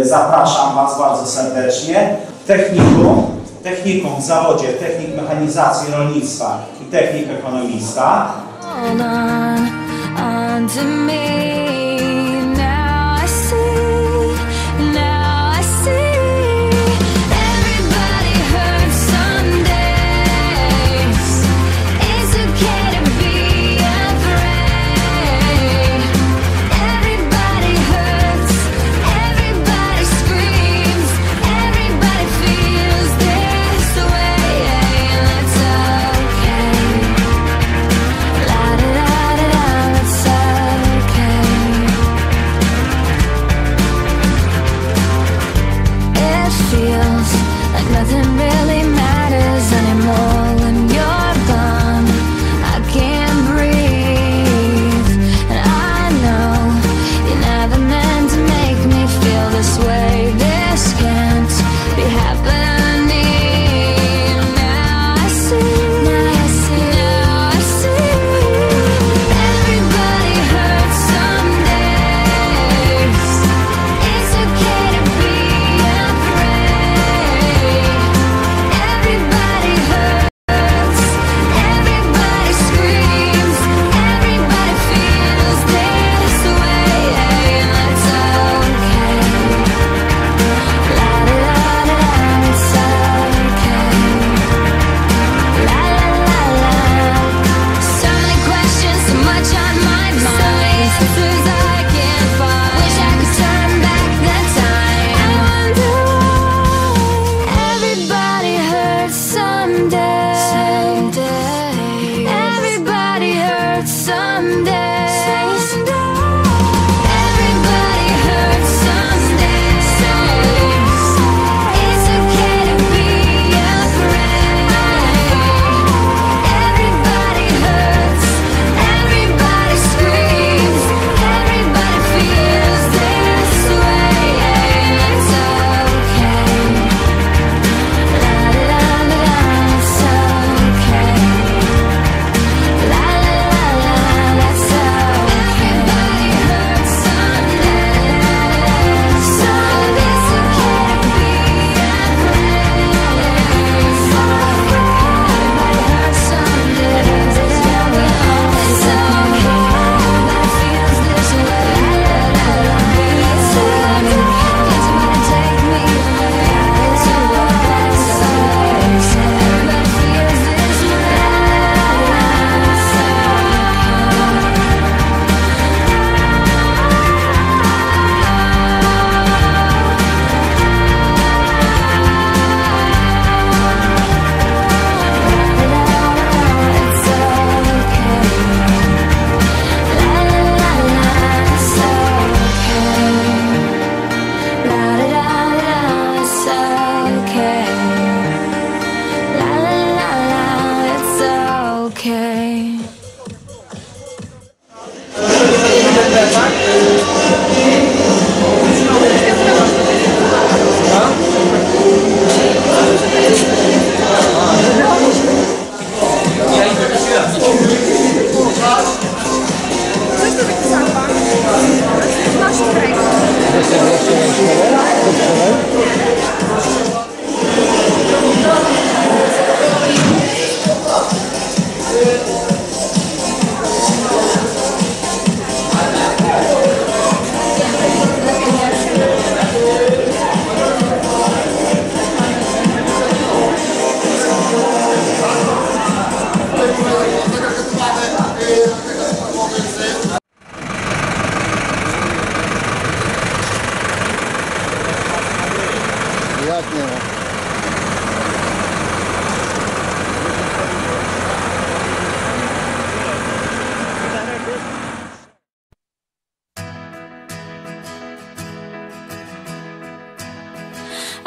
E, zapraszam Was bardzo serdecznie. Technikum, technikum w zawodzie technik mechanizacji rolnictwa i technik ekonomista.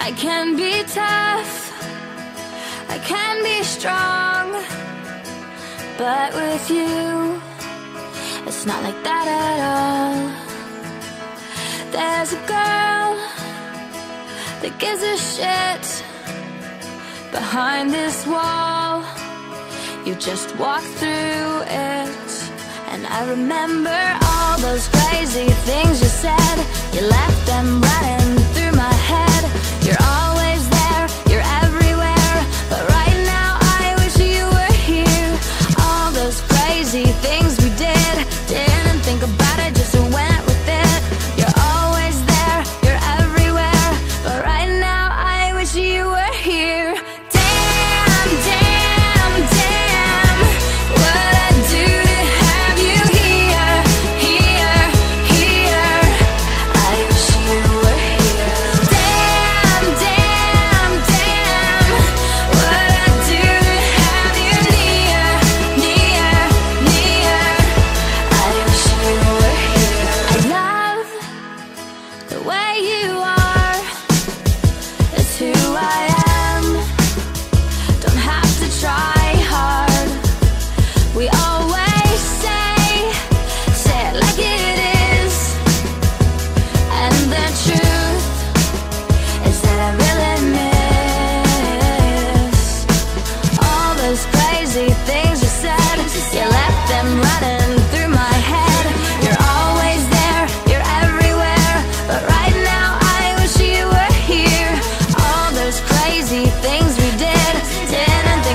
I can be tough, I can be strong, but with you, it's not like that at all. There's a girl that gives a shit behind this wall. You just walk through it, and I remember all those crazy things you said. You left them running. You're all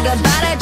think about it.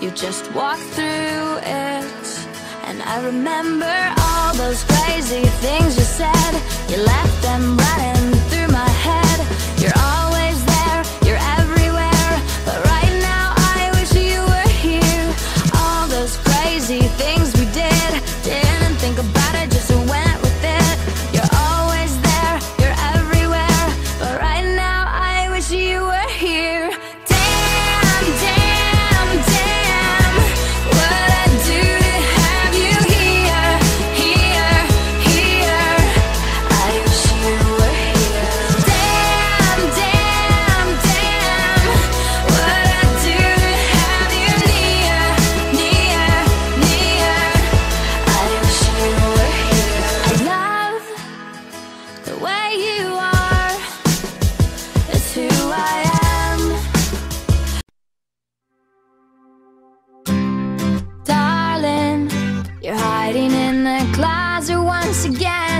You just walk through it. And I remember all those crazy things you said. You left them running through my head. You're all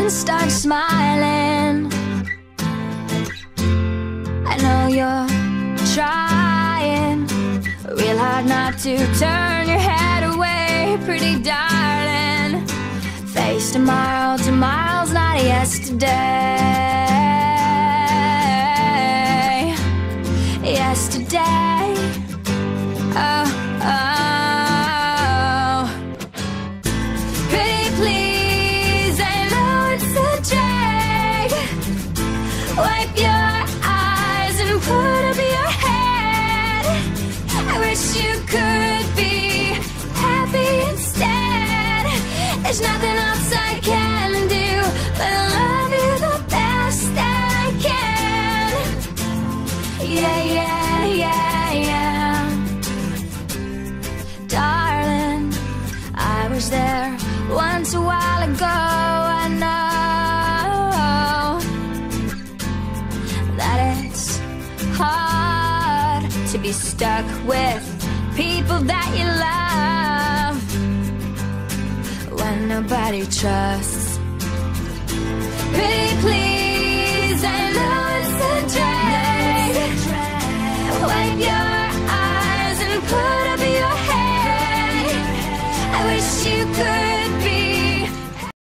and start smiling. I know you're trying real hard not to turn your head away, pretty darling. Face tomorrow, tomorrow's not yesterday. Wipe your stuck with people that you love when nobody trusts. Please.